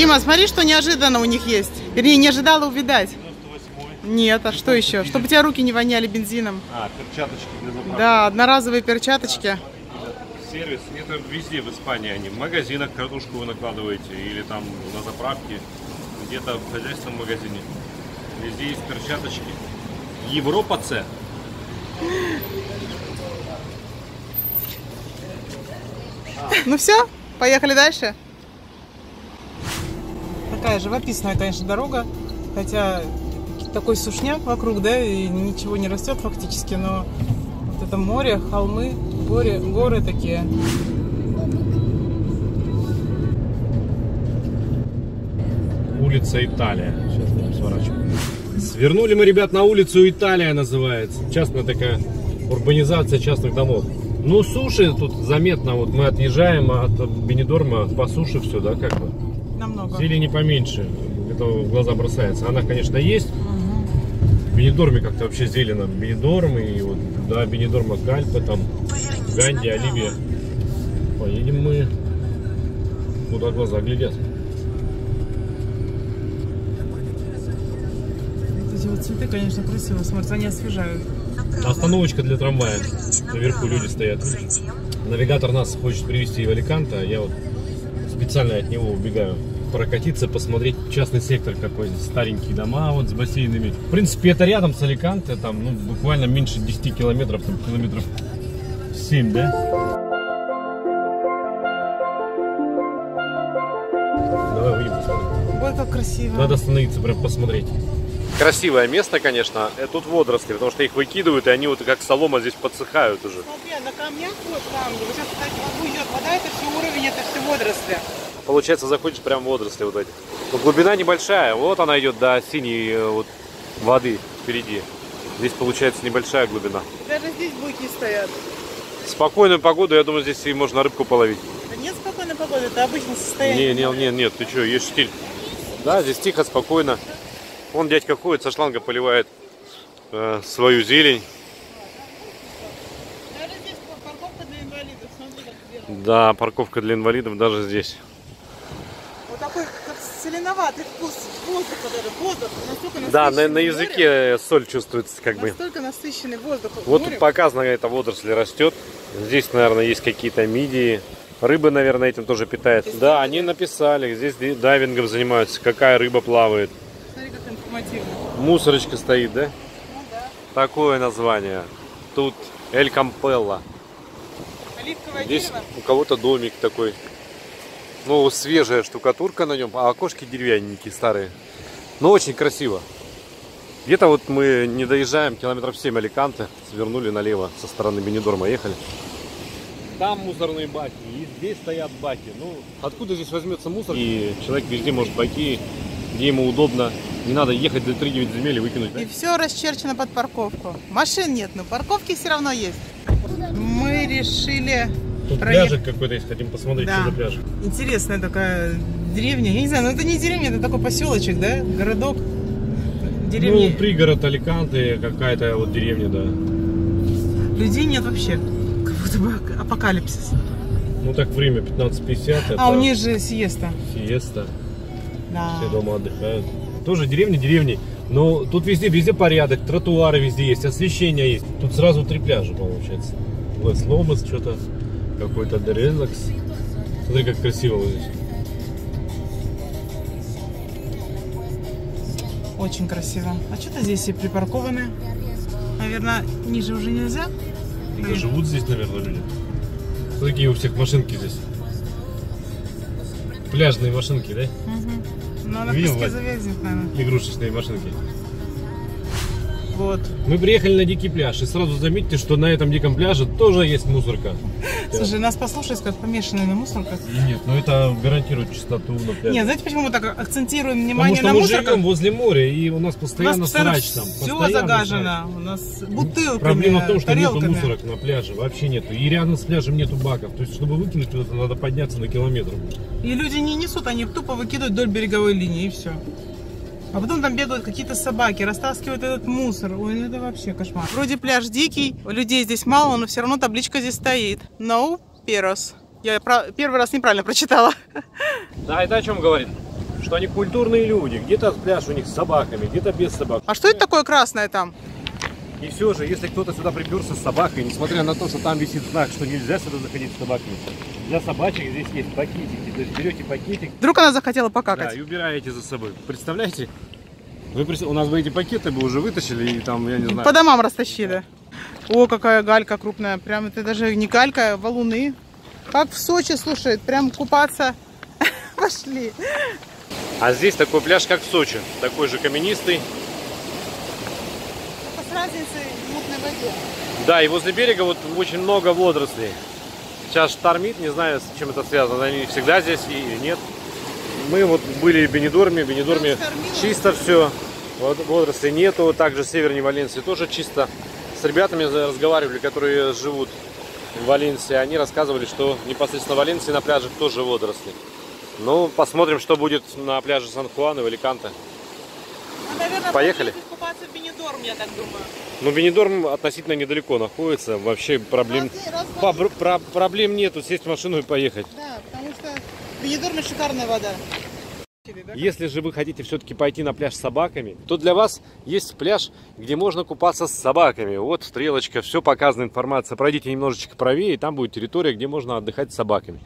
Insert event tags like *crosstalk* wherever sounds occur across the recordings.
Дима, смотри, что неожиданно у них есть. Вернее, не ожидала увидать. Нет, а что еще? Чтобы у тебя руки не воняли бензином. А, перчаточки для заправки. Да, одноразовые перчаточки. Сервис, это везде в Испании они. В магазинах картошку вы накладываете или там на заправке, где-то в хозяйственном магазине. Везде есть перчаточки. Европа С. Ну все, поехали дальше. Такая живописная, конечно, дорога. Хотя такой сушняк вокруг, да, и ничего не растет фактически, но вот это море, холмы, горы, горы такие. Улица Италия. Сейчас будем сворачивать. Свернули мы, ребят, на улицу Италия называется. Частная такая урбанизация частных домов. Ну, суши тут заметно. Вот мы отъезжаем от Бенедорма по суше все, да, как бы. Намного. Зелени поменьше. Это в глаза бросается. Она, конечно, есть. В Бенедорме как-то вообще зелено. Бенедорм и вот, да, Бенедорма Кальпа, там, Ганди, Оливия. Поедем мы, куда глаза глядят. Эти вот цветы, конечно, красиво смотрятся, они освежают. Остановочка для трамвая. Наверху люди стоят. Навигатор нас хочет привезти в Аликанте, а я вот специально от него убегаю. Прокатиться, посмотреть частный сектор какой здесь. Старенькие дома вот с бассейнами. В принципе, это рядом с Аликанте, там ну, буквально меньше 10 километров, там километров 7, да? Давай выйдем посмотрим. Ой, как красиво. Надо остановиться, прям посмотреть. Красивое место, конечно. Э, Тут водоросли, потому что их выкидывают, и они вот как солома здесь подсыхают уже. Смотри, на камнях вот камни. Вот сейчас, кстати, идет вода, это все уровень, это все водоросли. Получается, заходишь прям в водоросли вот эти. Но глубина небольшая. Вот она идет до синей э, вот, воды впереди. Здесь получается небольшая глубина. Даже здесь буйки стоят. Спокойную погоду, я думаю, здесь и можно рыбку половить. Да нет спокойной погоды, это обычное состояние. Не, не, не, нет, ты что, есть стиль. Да, здесь тихо, спокойно. Вон дядька ходит, со шланга поливает э, свою зелень. Да, парковка для инвалидов даже здесь. Соленоватый вкус воздуха даже, воздух, настолько насыщенный. Да, на, на языке соль чувствуется как бы. Настолько насыщенный воздух. Вот море. тут показано, эта водоросль растет. Здесь, наверное, есть какие-то мидии. Рыбы, наверное, этим тоже питают. Да, они написали, здесь дайвингом занимаются, какая рыба плавает. Смотри, как информативно. Мусорочка стоит, да? Ну да. Такое название. Тут Эль Кампелла. Оливковое Здесь дерево. у кого-то домик такой. Ну, свежая штукатурка на нем, а окошки деревянненькие, старые. Но очень красиво. Где-то вот мы не доезжаем, километров 7 Аликанте, свернули налево, со стороны Бенедорма ехали. Там мусорные баки, и здесь стоят баки. Ну, откуда здесь возьмется мусор? И человек везде может пойти, где ему удобно. Не надо ехать за 3-9 земель и выкинуть. да? И все расчерчено под парковку. Машин нет, но парковки все равно есть. Мы решили Тут проехать. пляжик какой-то есть, хотим посмотреть, Да. что за пляж. Интересная такая деревня. Я не знаю, но это не деревня, это такой поселочек, да? Городок. Деревня. Ну, пригород Аликанте, какая-то вот деревня, да. Людей нет вообще. Как будто бы апокалипсис. Ну так время 15.50, это А у них же сиеста. сиеста, Да. все дома отдыхают. Тоже деревня деревни, но тут везде, везде порядок, тротуары везде есть, освещение есть. Тут сразу три пляжа получается. Лес Ломас, что-то, какой-то Дерелакс. Смотри, как красиво вот здесь. Очень красиво. А что-то здесь и припаркованы. Наверное, ниже уже нельзя. Да живут здесь, наверное, люди. Смотри, какие у всех машинки здесь. Пляжные машинки, да? Мгм. Но на Видел, песке Вань? завязнет, наверное. Игрушечные машинки. Вот. Мы приехали на дикий пляж, и сразу заметьте, что на этом диком пляже тоже есть мусорка. *laughs* Слушай, нас послушать, как помешанные на мусорках. Нет, ну это гарантирует чистоту на пляже. Нет, знаете, почему мы так акцентируем Потому внимание что на мы мусорках? живем возле моря, и у нас У нас постоянно постоянно срач там. все постоянно загажено. У нас срач. бутылками, Проблема в том, что нету тарелками. мусорок на пляже, вообще нету. И рядом с пляжем нету баков. То есть, чтобы выкинуть куда-то, надо подняться на километр. И люди не несут, они тупо выкидывают вдоль береговой линии, и все. А потом там бегают какие-то собаки, растаскивают этот мусор. Ой, ну это вообще кошмар. Вроде пляж дикий, людей здесь мало, но все равно табличка здесь стоит. No перос. Я первый раз неправильно прочитала. *laughs* Да, это о чем говорит? что они культурные люди. Где-то пляж у них с собаками, где-то без собак. А что это такое красное там? И все же, если кто-то сюда приперся с собакой, несмотря на то, что там висит знак, что нельзя сюда заходить с собаками, для собачек здесь есть пакетики. То есть берете пакетик Вдруг она захотела да, покакать. и убираете за собой. Представляете? Вы, у нас бы эти пакеты бы уже вытащили и там, я не знаю. По домам растащили. О, какая галька крупная. Прям это даже не галька, а валуны. Как в Сочи, слушай, прям купаться *laughs* пошли. А здесь такой пляж, как в Сочи. Такой же каменистый. С разницей в мутной воде. Да, и возле берега вот очень много водорослей. Сейчас штормит, не знаю, с чем это связано. Они всегда здесь и нет. Мы вот были в Бенедорме, в Бенедорме чисто все. Водорослей нету. Также севернее Валенсии тоже чисто. С ребятами разговаривали, которые живут в Валенсии. Они рассказывали, что непосредственно в Валенсии на пляжах тоже водоросли. Ну, посмотрим, что будет на пляже Сан-Хуан и в Аликанте. Ну, наверное, Поехали. будет купаться в Бенедорм, я так думаю. Ну, Бенедорм относительно недалеко находится. Вообще проблем... Раз- раз- По- про- проблем нету, сесть в машину и поехать. Да, потому что в Бенедорме шикарная вода. Если же вы хотите все-таки пойти на пляж с собаками, то для вас есть пляж, где можно купаться с собаками. Вот стрелочка, все показана информация. Пройдите немножечко правее, и там будет территория, где можно отдыхать с собаками.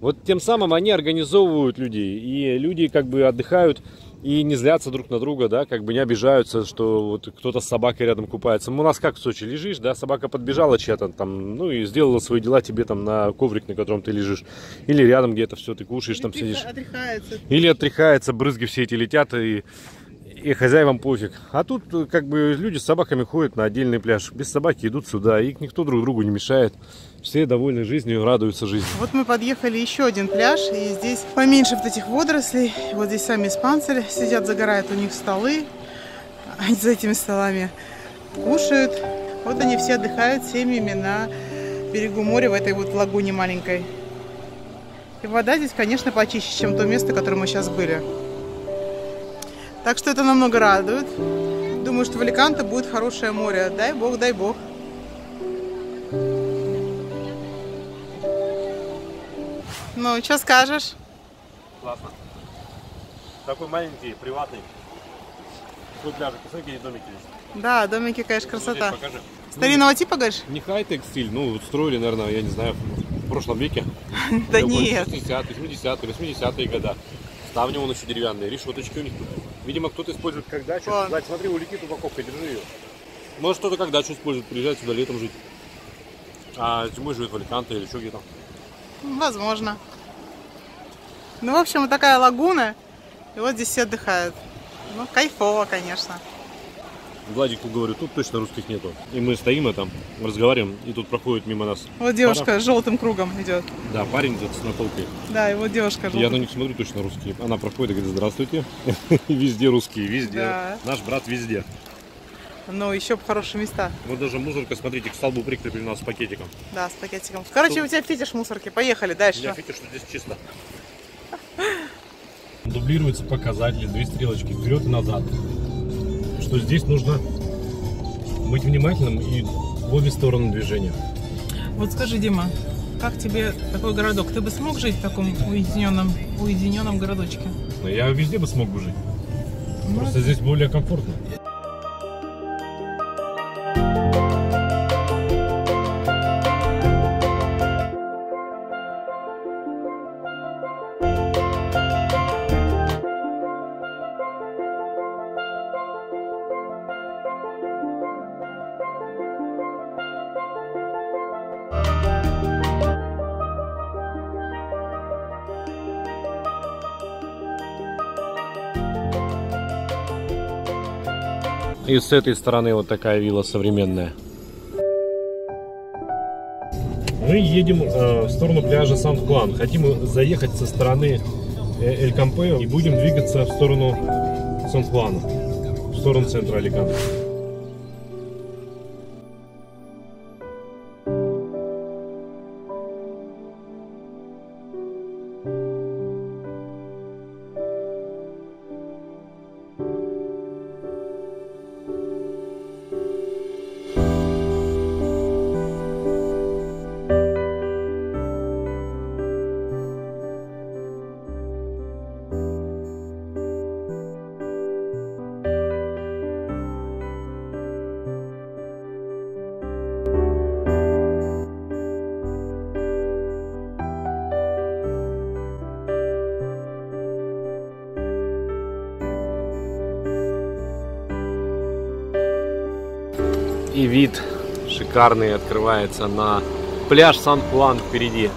Вот тем самым они организовывают людей, и люди как бы отдыхают и не злятся друг на друга, да, как бы не обижаются, что вот кто-то с собакой рядом купается. У нас как в Сочи, лежишь, да, собака подбежала чья-то там, ну и сделала свои дела тебе там на коврик, на котором ты лежишь, или рядом где-то все, ты кушаешь, там сидишь. Отряхается. Или отряхается, брызги все эти летят, и, и хозяевам пофиг. А тут как бы люди с собаками ходят на отдельный пляж. Без собаки идут сюда, и никто друг другу не мешает. Все довольны жизнью, радуются жизни. Вот мы подъехали еще один пляж, и здесь поменьше вот этих водорослей. Вот здесь сами испанцы сидят, загорают, у них столы. Они за этими столами кушают. Вот они все отдыхают семьями на берегу моря в этой вот лагуне маленькой. И вода здесь, конечно, почище, чем то место, в мы сейчас были. Так что это намного радует. Думаю, что в Аликанте будет хорошее море. Дай бог, дай бог. Ну, что скажешь? Классно. Такой маленький, приватный. Тут пляжик, посмотри, какие домики есть. Да, домики, конечно, Вот красота. здесь покажи. Старинного типа, говоришь? Не хай-тек стиль, ну вот строили, наверное, я не знаю, в прошлом веке. Да нет. 60-е, 70-е, 80-е года. Ставни вон еще деревянные, решеточки у них тут. Видимо, кто-то использует как дачу. Вон. Зать, смотри, улетит упаковка, держи ее. Может, кто-то как дачу использует, приезжает сюда летом жить. А зимой живет в Аликанте или еще где-то. Возможно. Ну, в общем, вот такая лагуна. И вот здесь все отдыхают. Ну, кайфово, конечно. Владику говорю, тут точно русских нету. И мы стоим и там разговариваем, и тут проходит мимо нас. Вот девушка с желтым кругом идет. Да, парень идет с наколкой. Да, и вот девушка Я желтым. на них смотрю точно русские. Она проходит и говорит, здравствуйте. *laughs* Везде русские, везде. Да. Наш брат везде. Ну, еще хорошие места. Вот даже мусорка, смотрите, к столбу прикреплена с пакетиком. Да, с пакетиком. Короче, у тебя фетиш мусорки. Поехали дальше. Я видите, что здесь чисто. *laughs* Дублируются показатели, две стрелочки вперед и назад. Что здесь нужно быть внимательным и в обе стороны движения. Вот скажи, Дима, как тебе такой городок? Ты бы смог жить в таком уединенном, уединенном городочке? Я везде бы смог бы жить. Ну, Просто здесь более комфортно. И с этой стороны вот такая вилла современная. Мы едем э, в сторону пляжа Сан-Хуан. Хотим заехать со стороны э, Эль Кампео и будем двигаться в сторону Сан-Хуана, в сторону центра Аликанте. И вид шикарный открывается на пляж Сан-Хуан впереди.